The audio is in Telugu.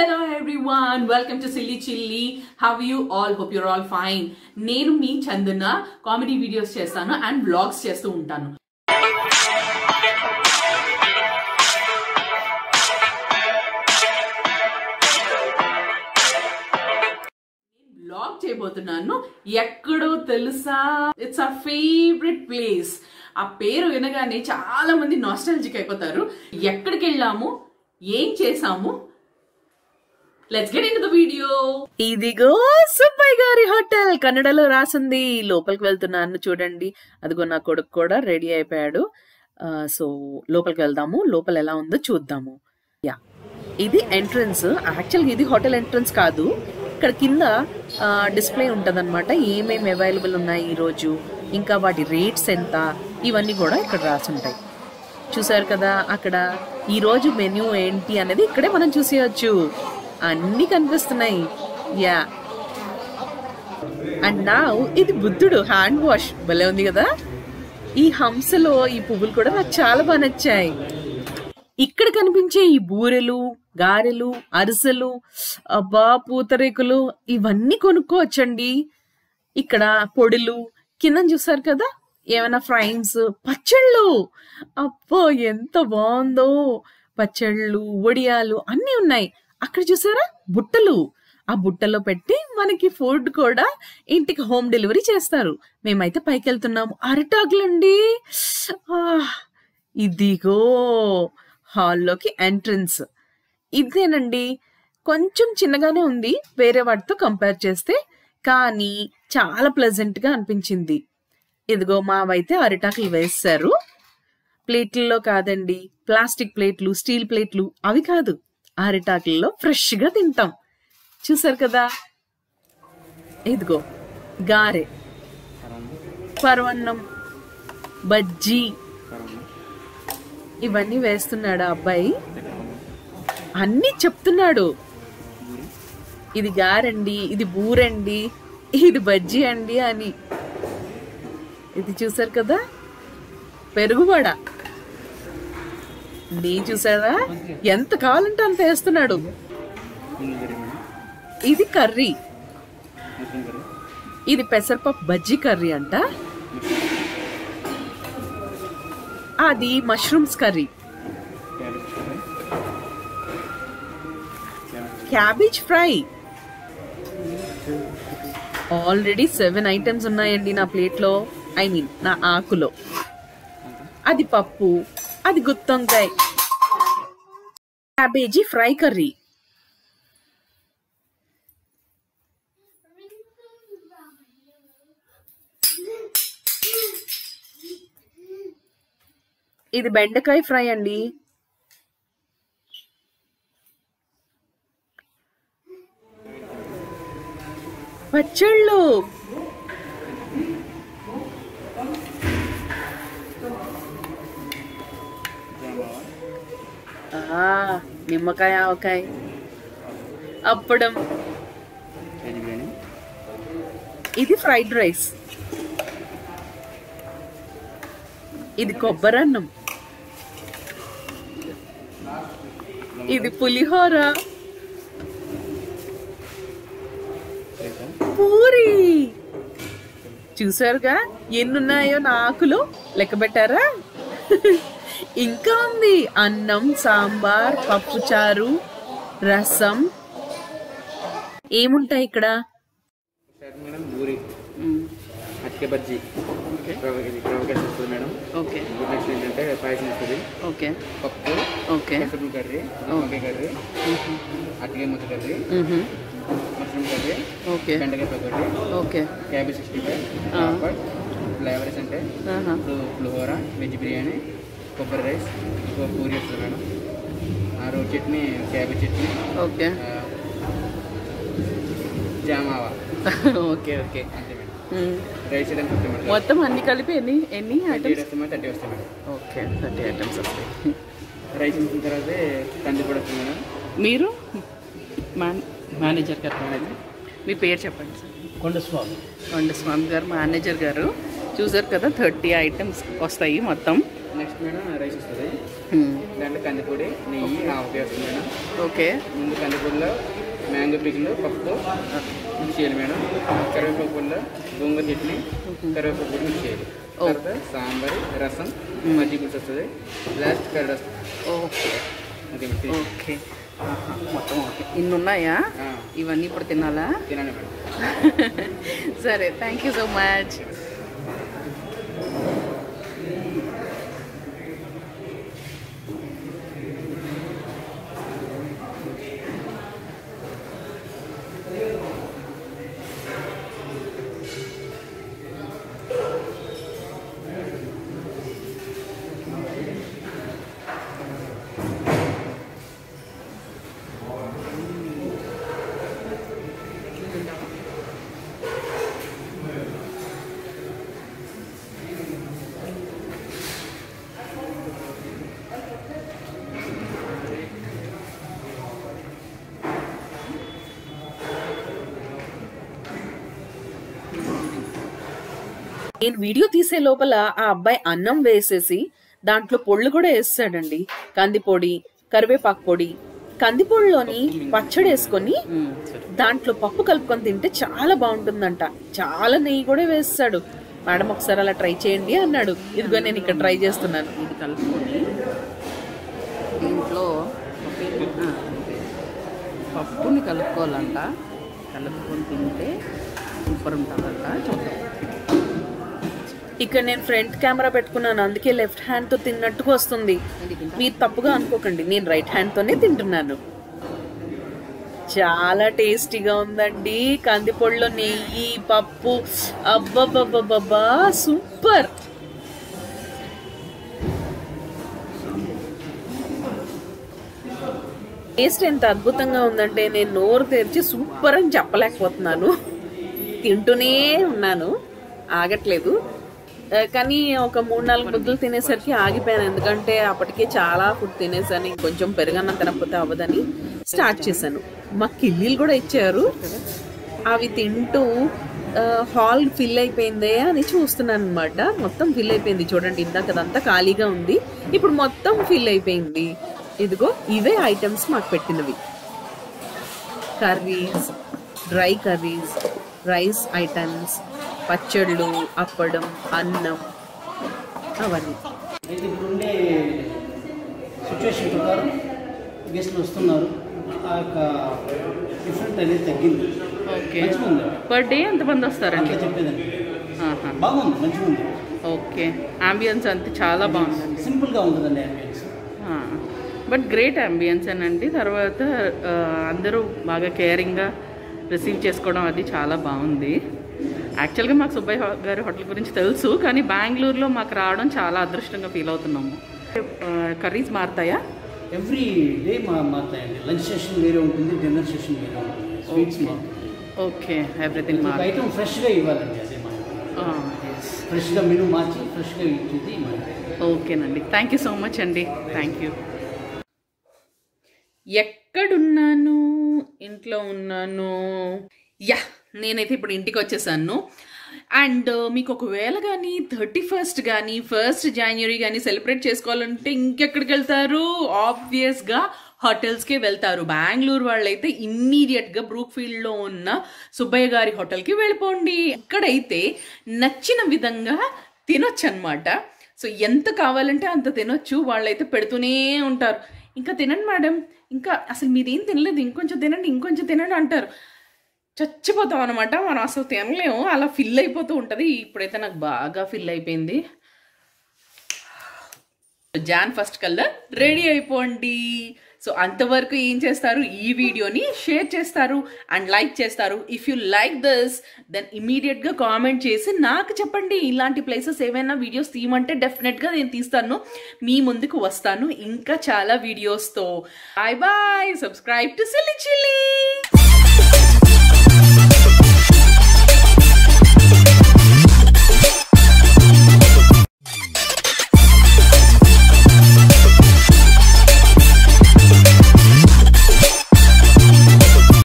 Hello everyone welcome to silly chilly how you all hope you're all fine నేను మీ చందన కామెడీ వీడియోస్ చేస్తాను అండ్ బ్లాగ్స్ చేస్తూ ఉంటాను. బ్లాగ్ చేయబోతున్నాను. ఎక్కడో తెలుసా? ఇట్స్ అ ఫేవరెట్ ప్లేస్ ఆ పేరు వినగానే చాలా మంది నాస్టాలజిక్ అయిపోతారు. ఎక్కడికి వెళ్ళాము ఏం చేసాము let's get in the video ఇదిగో సుబ్బయ్య గారి హోటల్. కన్నడలో రాసింది. లోపలికి వెళ్తున్నాను చూడండి. అదిగో నా కొడుకు కూడా రెడీ అయిపోయాడు. సో లోపలికి వెళ్దాము. లోపల ఎలా ఉందో చూద్దాము. యా. ఇది ఎంట్రన్స్. యాక్చువల్గా ఇది హోటల్ ఎంట్రన్స్ కాదు. ఇక్కడ కింద డిస్ప్లే ఉంటదన్నమాట. ఏమేమి అవైలబుల్ ఉన్నాయి ఈరోజు ఇంకా వాటి రేట్స్ ఎంత? ఇవన్నీ కూడా ఇక్కడ రాసి ఉంటాయి చూసారు కదా? అక్కడ ఈరోజు మెన్యూ ఏంటి అనేది ఇక్కడే మనం చూసేయచ్చు. అన్నీ కనిపిస్తున్నాయి. యా అండ్ నా ఇది బుద్ధుడు హ్యాండ్ వాష్ భలే ఉంది కదా? ఈ హంసలో ఈ పువ్వులు కూడా నాకు చాలా బాగా నచ్చాయి. ఇక్కడ కనిపించే ఈ బూరెలు గారెలు అరిసెలు అబ్బా పూతరేకులు ఇవన్నీ కొనుక్కోవచ్చండి. ఇక్కడ పొడులు కింద చూసారు కదా? ఏమైనా ఫ్రైన్స్ పచ్చళ్ళు. అబ్బో ఎంత బాగుందో. పచ్చళ్ళు ఒడియాలు అన్నీ ఉన్నాయి. అక్కడ చూసారా? బుట్టలు. ఆ బుట్టలో పెట్టి మనకి ఫుడ్ కూడా ఇంటికి హోమ్ డెలివరీ చేస్తారు. మేమైతే పైకి వెళ్తున్నాము అరిటాకులండి ఇదిగో హాల్లోకి ఎంట్రన్స్. ఇదేనండి. కొంచెం చిన్నగానే ఉంది. వేరే వాటితో కంపేర్ చేస్తే కానీ చాలా ప్లెజెంట్గా అనిపించింది. ఇదిగో మావైతే అరిటాకులు వేస్తారు ప్లేట్లలో కాదండి. ప్లాస్టిక్ ప్లేట్లు స్టీల్ ప్లేట్లు అవి కాదు. అరిటాకుల్లో ఫ్రెష్గా తింటాం. చూసారు కదా? ఇదిగో గారె. పరవన్నం బజ్జీ. ఇవన్నీ వేస్తున్నాడు ఆ అబ్బాయి. అన్నీ చెప్తున్నాడు. ఇది గారండి ఇది బూరండి ఇది బజ్జీ అండి అని. ఇది చూసారు కదా? పెరుగువడ నీ చూసారా ఎంత కావాలంటే అంత వేస్తున్నాడు. ఇది కర్రీ. ఇది పెసరపప్పు బజ్జీ కర్రీ అంట. అది mushrooms curry. Cabbage fry already seven items ఉన్నాయండి నా ప్లేట్లో ఐ మీన్ నా ఆకులో. అది పప్పు అది గుత్తొంకాయ క్యాబేజీ ఫ్రై కర్రీ. ఇది బెండకాయ ఫ్రై అండి. పచ్చళ్ళు. నిమ్మకాయ ఆవకాయ. అప్పడం. ఇది ఫ్రైడ్ రైస్. ఇది కొబ్బరన్నం ఇది పులిహోర. పూరి. చూసారుగా? ఎన్నున్నాయో నా ఆకులు లెక్క పెట్టారా ఇంకా ఉంది. అన్నం సాంబార్ పప్పుచారు రసం. ఏముంటాయి ఇక్కడ? బజ్జీ. వస్తుంది మేడం. ఓకే. నెక్స్ట్ ఏంటంటే పాయసం వస్తుంది ఓకే. పప్పు ఓకే. వెజిటబుల్ కర్రీ వంకాయ కర్రీ అట్టిక ముద్ద కర్రీ మష్రూమ్ కర్రీ ఓకే. బెండకాయ pakodi okay. Cabbage sixty five flavours అంటే పులిహోర వెజ్ బిర్యానీ కొబ్బరి రైస్ ఇంకో పూరి వస్తుంది మేడం. ఆ రోడ్ chutney cabbage chutney. Okay. జామావా. Okay okay. అంతే మేడం. రైస్ ఐటమ్స్ వస్తాయి మేడం. మొత్తం అన్ని కలిపి ఎన్ని ఎన్ని థర్టీ ఐటమ్స్ వస్తాయి మేడం థర్టీ వస్తాయి మేడం. ఓకే థర్టీ ఐటమ్స్ వస్తాయి. రైస్ ఇచ్చిన తర్వాత తండ్రి కూడా వస్తుంది మేడం. మీరు? మేన్ మేనేజర్ గారు మీ పేరు చెప్పండి సార్. కొండస్వామి. కొండ స్వామి గారు మేనేజర్ గారు. చూసారు కదా థర్టీ ఐటమ్స్ వస్తాయి మొత్తం. నెక్స్ట్ మేడం రైస్ వస్తుంది. దాంట్లో కందిపొడి నెయ్యి ఆవకాయ వస్తుంది మేడం ఓకే ముందు కందిపొడిలో మ్యాంగో పికిల్ పప్పుతో మిక్స్ చేయాలి మేడం కరివేపాకు పొడిలో గోంగూర చట్నీ కరివేపాకు పొడి మిక్స్ చేయాలి తర్వాత సాంబార్ రసం మజ్జిగ పులుసు వస్తుంది. లాస్ట్ కర్రీ వస్తుంది. ఓకే అది ఓకే మొత్తం ఓకే ఇన్ని ఉన్నాయా ఇవన్నీ ఇప్పుడు తినాలా? తినండి మేడం సరే థ్యాంక్ యూ సో మచ్ నేను వీడియో తీసే లోపల ఆ అబ్బాయి అన్నం వేసేసి దాంట్లో పొళ్ళు కూడా వేస్తాడండి. కందిపొడి కరివేపాకు పొడి కందిపొడిలోని పచ్చడి వేసుకొని దాంట్లో పప్పు కలుపుకొని తింటే చాలా బాగుంటుందంట. చాలా నెయ్యి కూడా వేస్తాడు. మేడం ఒకసారి అలా ట్రై చేయండి అన్నాడు. ఇదిగో నేను ఇక్కడ ట్రై చేస్తున్నాను. ఇది కలుపుకొని దీంట్లో పప్పుని కలుపుకోవాలంట. కలుపుకొని తింటే సూపర్ ఉంటుందంట. చూద్దాం. ఇక్కడ నేను ఫ్రంట్ కెమెరా పెట్టుకున్నాను. అందుకే లెఫ్ట్ హ్యాండ్తో తిన్నట్టుగా వస్తుంది. మీరు తప్పుగా అనుకోకండి. నేను రైట్ హ్యాండ్ తోనే తింటున్నాను. చాలా టేస్టీగా ఉందండి. కందిపొడిలో నెయ్యి పప్పు. అబ్బబ్బబ్బబ్బా సూపర్. టేస్ట్ ఎంత అద్భుతంగా ఉందంటే నేను నోరు తెరిచి సూపర్ అని చెప్పలేకపోతున్నాను. తింటూనే ఉన్నాను. ఆగట్లేదు. కానీ ఒక మూడు నాలుగు ముద్దలు తినేసరికి ఆగిపోయాను. ఎందుకంటే అప్పటికే చాలా ఫుడ్ తినేసాను. కొంచెం పెరుగన్నం తినకపోతే అవ్వదని స్టార్ట్ చేశాను. మా కిల్లీలు కూడా ఇచ్చారు. అవి తింటూ హాల్ ఫిల్ అయిపోయిందే అని చూస్తున్నాను అనమాట మొత్తం ఫిల్ అయిపోయింది. చూడండి ఇందాక అదంతా ఖాళీగా ఉంది. ఇప్పుడు మొత్తం ఫిల్ అయిపోయింది. ఇదిగో ఇవే ఐటమ్స్ మాకు పెట్టినవి. Curries dry curries rice items పచ్చళ్ళు అప్పడం అన్నం అవన్నీ. ఇప్పుడుండే సిచ్యువేషన్ ప్రకారం గెస్ట్లు వస్తున్నారు. ఆ యొక్క డిఫరెంట్ అనేది తగ్గింది. ఓకే పర్ డే ఎంతమంది వస్తారండి చెప్పేదండి. బాగుంది మంచిగా ఉంది ఓకే అంబియన్స్ అంతే చాలా బాగుందండి. సింపుల్గా ఉంటుందండి అంబియన్స్ బట్ గ్రేట్ అంబియన్స్ అండి తర్వాత అందరూ బాగా కేరింగ్గా రిసీవ్ చేసుకోవడం అది చాలా బాగుంది. యాక్చువల్గా మాకు సుబ్బయ్య గారి హోటల్ గురించి తెలుసు కానీ బెంగళూరులో మాకు రావడం చాలా అదృష్టంగా ఫీల్ అవుతున్నాము. కర్రీస్ మారుతాయా? ఎవ్రీ డే మారుతాయండి. లంచ్ సెషన్ వేరే ఉంటుంది డిన్నర్ సెషన్ వేరే ఉంటుంది. స్వీట్స్ ఓకే ఎవ్రీథింగ్ ఐటమ్ ఫ్రెష్గా ఇవ్వాలండి అదే ఫ్రెష్గా మెనూ మార్చి ఫ్రెష్గా ఇచ్చేది ఓకేనండి. థ్యాంక్ యూ సో మచ్ అండి. థ్యాంక్ యూ ఎక్కడున్నాను? ఇంట్లో ఉన్నాను? యా! నేనైతే ఇప్పుడు ఇంటికి వచ్చేసాను అండ్ uh, మీకు ఒకవేళ కానీ థర్టీ ఫస్ట్ కానీ ఫస్ట్ జనవరి కానీ సెలబ్రేట్ చేసుకోవాలంటే ఇంకెక్కడికి వెళ్తారు ఆబ్వియస్గా హోటల్స్కే వెళ్తారు. బెంగళూరు వాళ్ళైతే ఇమ్మీడియట్గా బ్రూక్ ఫీల్డ్లో ఉన్న సుబ్బయ్య గారి హోటల్కి వెళ్ళిపోండి. ఇక్కడైతే నచ్చిన విధంగా తినొచ్చు అనమాట సో ఎంత కావాలంటే అంత తినొచ్చు. వాళ్ళైతే పెడుతూనే ఉంటారు. ఇంకా తినండి మేడం. ఇంకా అసలు మీరేం తినలేదు. ఇంకొంచెం తినండి ఇంకొంచెం తినండి అంటారు. చచ్చిపోతాం అనమాట మనం అసలు తినలేము. అలా ఫిల్ అయిపోతూ ఉంటుంది. ఇప్పుడైతే నాకు బాగా ఫిల్ అయిపోయింది. జాన్ ఫస్ట్ కల్లా రెడీ అయిపోండి. సో అంతవరకు ఏం చేస్తారు? ఈ వీడియోని షేర్ చేస్తారు అండ్ లైక్ చేస్తారు. If you like this then ఇమీడియట్గా కామెంట్ చేసి నాకు చెప్పండి. ఇలాంటి ప్లేసెస్ ఏమైనా వీడియోస్ తీయమంటే డెఫినెట్గా నేను తీస్తాను. మీ ముందుకు వస్తాను. ఇంకా చాలా వీడియోస్తో bye bye subscribe to silly chilly